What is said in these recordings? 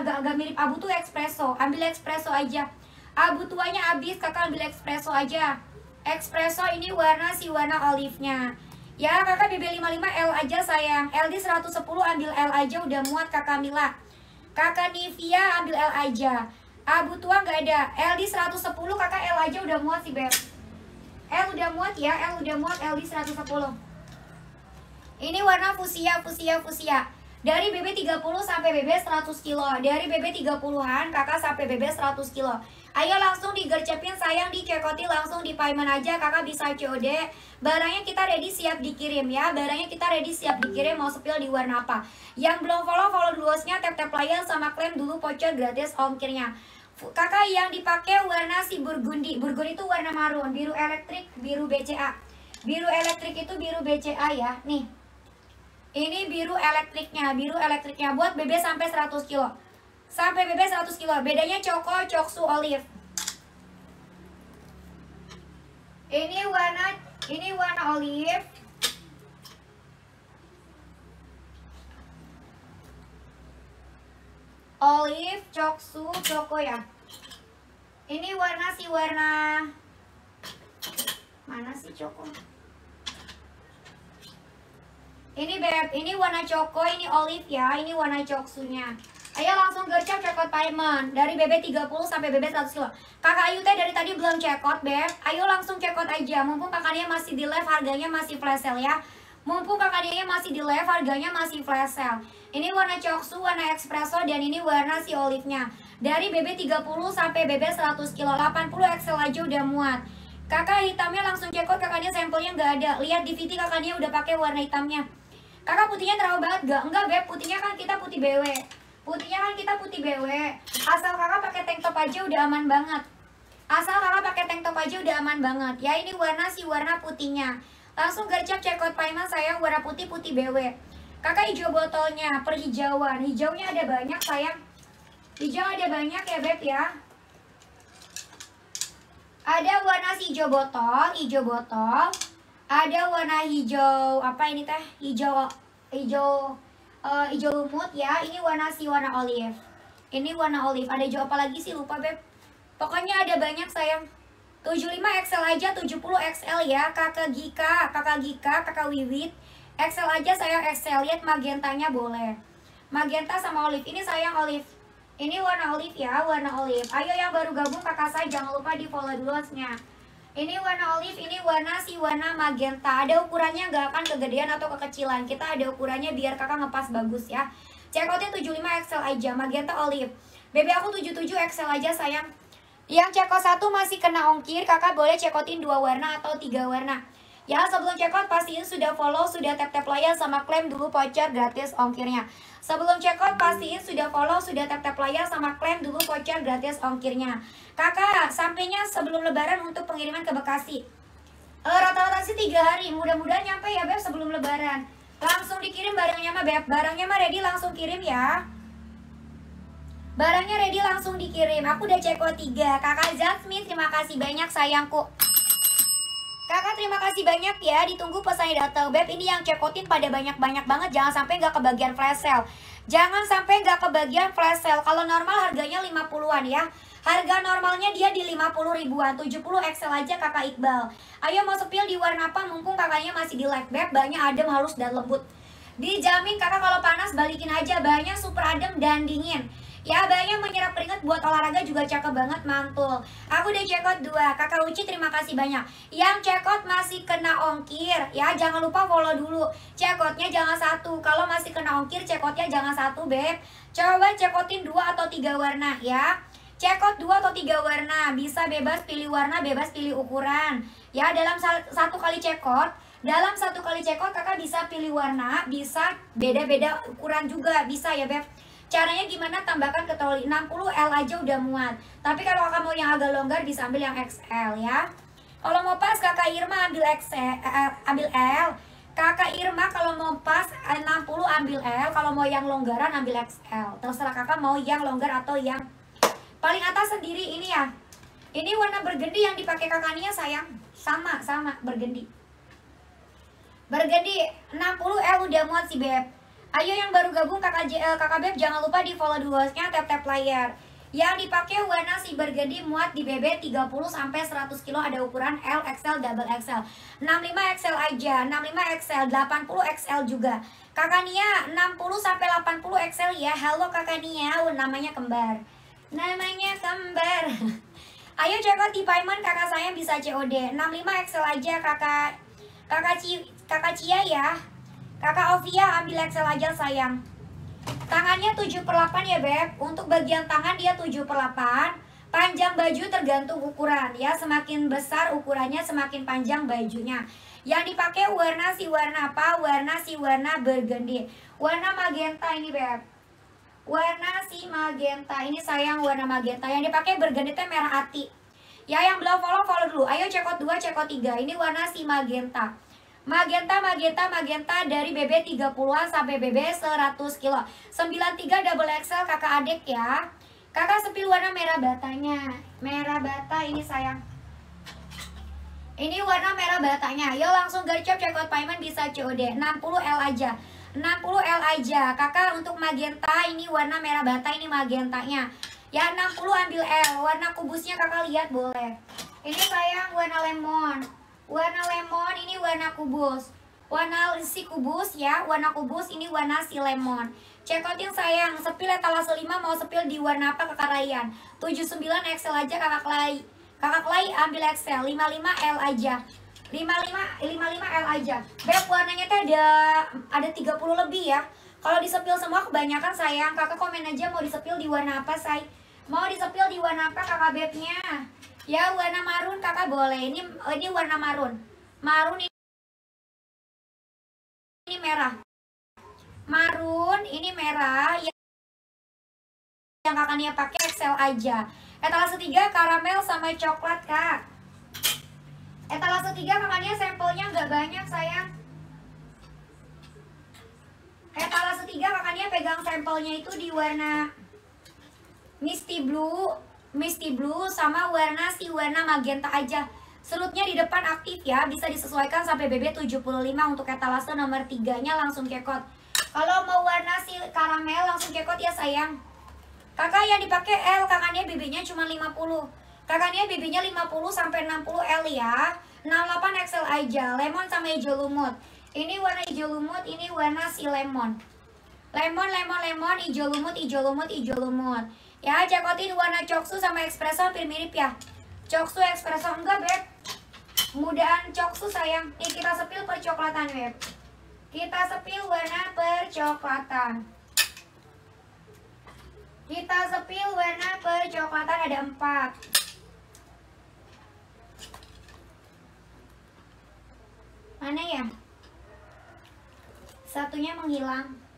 agak-agak mirip abu tuh espresso. Ambil espresso aja. Abu tuanya habis kakak ambil espresso aja. Espresso ini warna si warna olive-nya. Ya kakak BB55 L aja sayang. LD 110 ambil L aja udah muat kakak Mila. Kakak Nivia ambil L aja. Abu tua nggak ada. LD 110 kakak L aja udah muat sih beb. L udah muat ya L udah muat LD 110 ini warna fusia fusia fusia dari BB 30 sampai BB 100 kilo. Dari BB 30-an kakak sampai BB 100 kilo. Ayo langsung digercepin sayang dicekoti langsung di payment aja. Kakak bisa COD barangnya kita ready siap dikirim ya. Barangnya kita ready siap dikirim mau spill di warna apa. Yang belum follow follow dulu tap tap layar sama klaim dulu voucher gratis ongkirnya kakak yang dipakai warna si burgundi. Burgundi itu warna marun biru elektrik biru BCA biru elektrik itu biru BCA ya. Nih ini biru elektriknya, biru elektriknya buat BB sampai 100 kilo. Sampai BB 100 kilo. Bedanya Choco, Choksu, Olive. Ini warna ini warna olive. Olive, Choksu, Choco ya. Ini warna si warna mana sih Choco? Ini beb, ini warna coko, ini olive ya, ini warna coksunya. Ayo langsung gercep cekot payment dari BB 30 sampai BB 100 kilo. Kakak Ayu teh dari tadi belum cekot beb. Ayo langsung cekot aja. Mumpung kakaknya masih di live harganya masih flash sale ya. Mumpung kakaknya masih di live harganya masih flash sale. Ini warna coksu, warna espresso dan ini warna si olive-nya. Dari BB 30 sampai BB 100 kilo. 80 XL aja udah muat. Kakak hitamnya langsung cekot, kakaknya sampelnya nggak ada. Lihat di VT kakaknya udah pakai warna hitamnya. Kakak putihnya terlalu banget. Gak? Enggak beb, putihnya kan kita putih BW Putihnya kan kita putih BW Asal kakak pakai tank top aja udah aman banget. Asal kakak pakai tank top aja udah aman banget. Ya ini warna si warna putihnya. Langsung gercep check out payment saya warna putih putih BW Kakak hijau botolnya, perhijauan. Hijaunya ada banyak sayang. Hijau ada banyak ya beb ya. Ada warna si hijau botol, hijau botol ada warna hijau. Apa ini teh? Hijau hijau uh, hijau lumut ya. Ini warna si warna olive. Ini warna olive. Ada hijau apa lagi sih? Lupa beb. Pokoknya ada banyak sayang. 75 XL aja 70 XL ya. Kakak Gika kakak Gika kakak Wiwit. XL aja saya XL lihat magentanya boleh. Magenta sama olive. Ini sayang olive. Ini warna olive ya warna olive. Ayo yang baru gabung kakak saya. Jangan lupa di follow dulu nya ini warna olive, ini warna si warna magenta. Ada ukurannya nggak akan kegedean atau kekecilan. Kita ada ukurannya biar kakak ngepas bagus ya. Checkoutnya 75 XL aja, magenta olive. BB aku 77 XL aja sayang. Yang checkout satu masih kena ongkir, kakak boleh checkoutin dua warna atau tiga warna. Ya sebelum checkout pastiin sudah follow, sudah tap-tap layar sama klaim dulu voucher gratis ongkirnya. Sebelum checkout pastiin sudah follow, sudah tap-tap layar sama klaim dulu voucher gratis ongkirnya. Kakak, sampainya sebelum lebaran untuk pengiriman ke Bekasi. Eh, rata-rata sih tiga hari, mudah-mudahan nyampe ya Beb sebelum lebaran. Langsung dikirim barangnya mah Beb, barangnya mah ready langsung kirim ya. Barangnya ready langsung dikirim. Aku udah checkout tiga. Kakak Jasmine, terima kasih banyak sayangku. Kakak terima kasih banyak ya, ditunggu pesannya datang. Beb ini yang cekotin pada banyak-banyak banget, jangan sampai nggak kebagian flash sale. Jangan sampai nggak kebagian flash sale. Kalau normal harganya 50-an ya. Harga normalnya dia di 50 ribuan, 70 XL aja kakak Iqbal. Ayo mau sepil di warna apa, mumpung kakaknya masih di live beb, banyak adem, halus, dan lembut. Dijamin kakak kalau panas balikin aja, banyak super adem dan dingin. Ya banyak menyerap keringat buat olahraga juga cakep banget mantul. Aku udah cekot dua. Kakak Uci terima kasih banyak. Yang cekot masih kena ongkir. Ya jangan lupa follow dulu. Cekotnya jangan satu. Kalau masih kena ongkir cekotnya jangan satu beb. Coba cekotin dua atau tiga warna ya. Cekot dua atau tiga warna. Bisa bebas pilih warna bebas pilih ukuran. Ya dalam satu kali cekot dalam satu kali cekot kakak bisa pilih warna, bisa beda-beda ukuran juga, bisa ya Beb. Caranya gimana? Tambahkan ke troli 60 L aja udah muat. Tapi kalau kakak mau yang agak longgar bisa ambil yang XL ya. Kalau mau pas kakak Irma ambil XL, eh, ambil L. Kakak Irma kalau mau pas 60 eh, ambil L, kalau mau yang longgaran ambil XL. Terserah kakak mau yang longgar atau yang paling atas sendiri ini ya. Ini warna bergendi yang dipakai kakaknya sayang. Sama, sama bergendi. Bergendi 60 L udah muat sih beb. Ayo yang baru gabung kakak, eh, kakak Beb jangan lupa di follow dulunya tap-tap layar. Yang dipakai warna si burgundy muat di BB 30 sampai 100 kilo ada ukuran L, XL, double XL. 65 XL aja, 65 XL, 80 XL juga. Kakak Nia 60 sampai 80 XL ya. Halo Kakak Nia, oh, namanya kembar. Namanya kembar. Ayo cek out di payment kakak saya bisa COD. 65 XL aja kakak kakak Cia ya. Kakak Ovia ambil Excel aja sayang. Tangannya 7 per 8 ya Beb. Untuk bagian tangan dia 7 per 8. Panjang baju tergantung ukuran ya. Semakin besar ukurannya semakin panjang bajunya. Yang dipakai warna si warna apa? Warna si warna burgundy. Warna magenta ini Beb. Warna si magenta. Ini sayang warna magenta. Yang dipakai burgundy itu merah hati. Ya yang belum follow follow dulu. Ayo cekot 2, cekot 3. Ini warna si magenta. Magenta, magenta, magenta dari BB 30-an sampai BB 100 kilo. 93 double XL kakak adik ya. Kakak sepil warna merah batanya. Merah bata ini sayang. Ini warna merah batanya. Yuk langsung gercep check out payment bisa COD 60L aja. 60L aja. Kakak untuk magenta ini warna merah bata ini magentanya. Ya 60 ambil L. Warna kubusnya kakak lihat boleh. Ini sayang warna lemon warna lemon ini warna kubus. Warna si kubus ya. Warna kubus ini warna si lemon. Cekotin sayang. Sepil etalase 5 mau sepil di warna apa kakak Ryan? 79 XL aja kakak Klai kakak Klai ambil XL 55 L aja. 55 55 L aja. Beb warnanya tuh ada ada 30 lebih ya. Kalau disepil semua kebanyakan sayang. Kakak komen aja mau disepil di warna apa say? Mau disepil di warna apa kakak bebnya Ya warna marun kakak boleh. Ini ini warna marun. Marun ini, ini merah. Marun ini merah. Yang, yang kakaknya pakai Excel aja. Etalase 3 karamel sama coklat kak. Etalase 3 kakaknya sampelnya nggak banyak sayang. Etalase 3 kakaknya pegang sampelnya itu di warna misty blue misty blue sama warna si warna magenta aja. Selutnya di depan aktif ya, bisa disesuaikan sampai BB 75 untuk etalase nomor 3 nya langsung kekot. Kalau mau warna si karamel langsung kekot ya sayang. Kakak yang dipakai L, kakaknya BB-nya cuma 50 Kakaknya BB-nya 50 sampai 60 L ya. 68 XL aja, lemon sama hijau lumut. Ini warna hijau lumut, ini warna si lemon. Lemon, lemon, lemon, hijau lumut, hijau lumut, hijau lumut Ya, cekotin warna coksu sama espresso hampir mirip ya. Coksu espresso enggak, Beb. Mudahan coksu sayang. Nih kita sepil percoklatan, Beb. Kita sepil warna percoklatan. Kita sepil warna percoklatan ada empat. Mana ya? Satunya menghilang.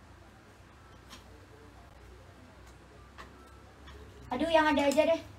Aduh yang ada aja deh